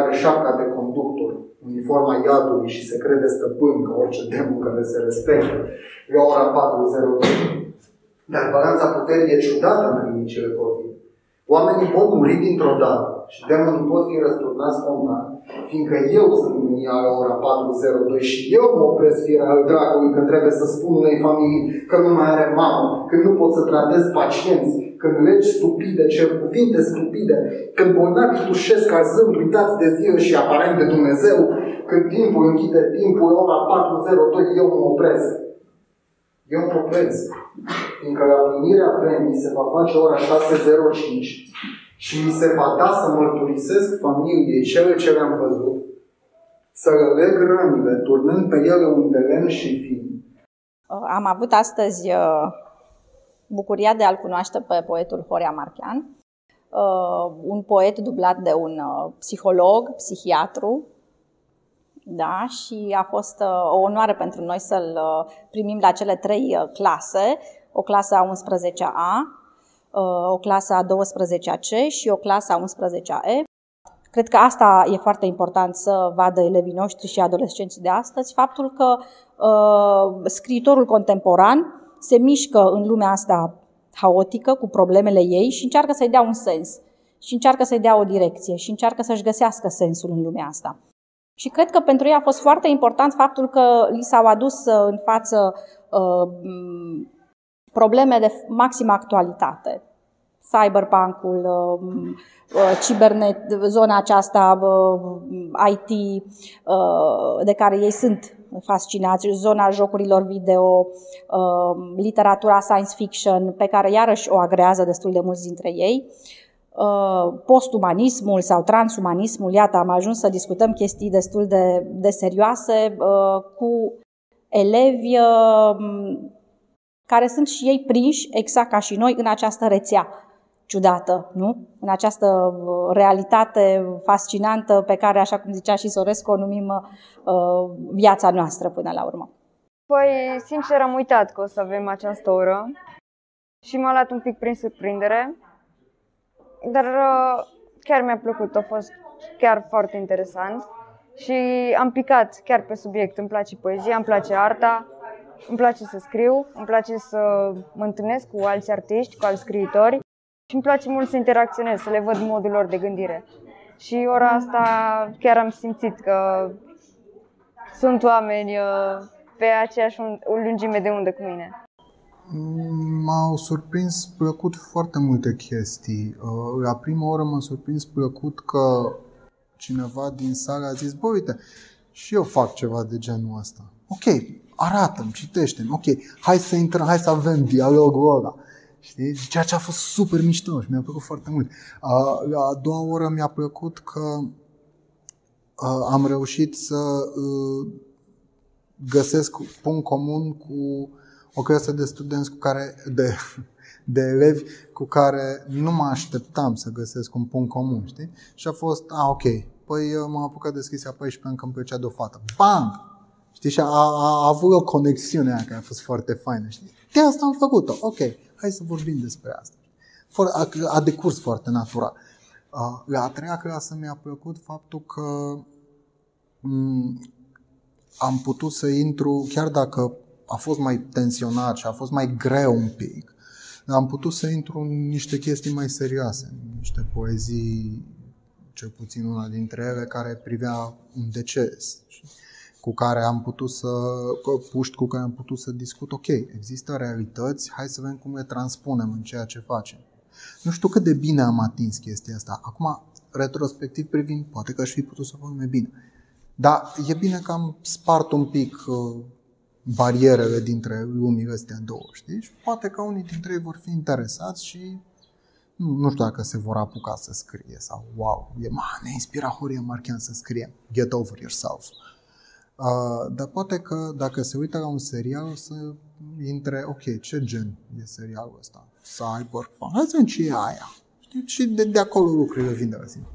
are șapca de conductor, uniforma iadului și se crede stăpân ca orice demon care se respectă, la ora 4.02. Dar balanța puterii e ciudată în clinicile COVID. Oamenii pot muri dintr-o dată și demonii pot fi răsturnați spontan, fiindcă eu sunt în ea la ora 4.02 și eu mă opresc firea al dragului când trebuie să spun unei familii că nu mai are mamă, când nu pot să tratez pacienți, când legi stupide, cer cuvinte stupide, când bolnavii tușesc arzând uitați de zi și aparent de Dumnezeu, când timpul închide timpul, ora 4.02, eu mă opresc. Eu mă opresc, fiindcă la primirea vremii se va face ora 6.05 și mi se va da să mărturisesc familiei cele ce le-am văzut, să leg rănile, turnând pe ele un de lemn și fin. Am avut astăzi uh, bucuria de a-l cunoaște pe poetul Horea Marchean, uh, un poet dublat de un uh, psiholog, psihiatru, da, și a fost o onoare pentru noi să-l primim la cele trei clase, o clasă a 11A, o clasă a 12C și o clasă a 11E. Cred că asta e foarte important să vadă elevii noștri și adolescenții de astăzi, faptul că uh, scriitorul contemporan se mișcă în lumea asta haotică, cu problemele ei și încearcă să-i dea un sens și încearcă să-i dea o direcție și încearcă să-și găsească sensul în lumea asta. Și cred că pentru ei a fost foarte important faptul că li s-au adus în față uh, probleme de maximă actualitate. Cyberpunk-ul, uh, uh, cibernet, zona aceasta uh, IT de care ei sunt fascinați, zona jocurilor video, literatura science fiction, pe care iarăși o agrează destul de mulți dintre ei, postumanismul sau transumanismul, iată, am ajuns să discutăm chestii destul de, de serioase cu elevi care sunt și ei prinși, exact ca și noi, în această rețea ciudată, nu? În această uh, realitate fascinantă pe care, așa cum zicea și Sorescu, o numim uh, viața noastră până la urmă. Păi, sincer, am uitat că o să avem această oră și m-a luat un pic prin surprindere, dar uh, chiar mi-a plăcut, a fost chiar foarte interesant și am picat chiar pe subiect. Îmi place poezia, îmi place arta, îmi place să scriu, îmi place să mă întâlnesc cu alți artiști, cu alți scriitori și îmi place mult să interacționez, să le văd modul lor de gândire. Și ora asta chiar am simțit că sunt oameni uh, pe aceeași lungime de undă cu mine. M-au surprins plăcut foarte multe chestii. Uh, la prima oră m-a surprins plăcut că cineva din sală a zis, bă, uite, și eu fac ceva de genul ăsta. Ok, arată-mi, citește-mi, ok, hai să intrăm, hai să avem dialogul ăla. Știi? Ceea ce a fost super mișto și mi-a plăcut foarte mult. La a doua oră mi-a plăcut că am reușit să găsesc punct comun cu o clasă de studenți cu care, de, de elevi cu care nu mă așteptam să găsesc un punct comun, știi? Și a fost, a, ok, păi m-am apucat de scris a 14 ani că îmi plăcea de o fată. Bang! Știi? Și a, a, a avut o conexiune aia care a fost foarte faină, știi? De asta am făcut-o, ok, hai să vorbim despre asta. A, a decurs foarte natural. La a treia clasă mi-a plăcut faptul că am putut să intru, chiar dacă a fost mai tensionat și a fost mai greu un pic, am putut să intru în niște chestii mai serioase, niște poezii, cel puțin una dintre ele, care privea un deces cu care am putut să, puști cu care am putut să discut, ok, există realități, hai să vedem cum le transpunem în ceea ce facem. Nu știu cât de bine am atins chestia asta. Acum, retrospectiv privind, poate că aș fi putut să fac mai bine. Dar e bine că am spart un pic uh, barierele dintre lumile astea două, știi? Și poate că unii dintre ei vor fi interesați și nu, nu știu dacă se vor apuca să scrie sau wow, e, man, ne inspira Horia Marchian să scrie Get over yourself. Uh, dar poate că dacă se uită la un serial să intre, ok, ce gen e serialul ăsta? Cyberpunk, hai să ce e aia. Știi? Și de, de acolo lucrurile vin de la sine.